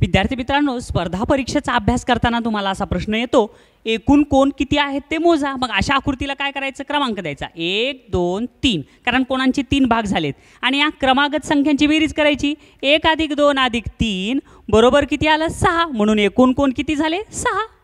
विद्यार्थी मित्रांनो स्पर्धा परीक्षेचा अभ्यास करताना तुम्हाला असा प्रश्न येतो एकूण कोण किती आहेत ते मोजा. मग अशा आकृतीला काय करायचं? क्रमांक द्यायचा. एक दोन तीन. कारण कोणांचे तीन भाग झालेत. आणि या क्रमागत संख्यांची बेरीज करायची. एक अधिक दोन अधिक तीन. बरोबर किती आलं? सहा. म्हणून एकूण कोण किती झाले? सहा.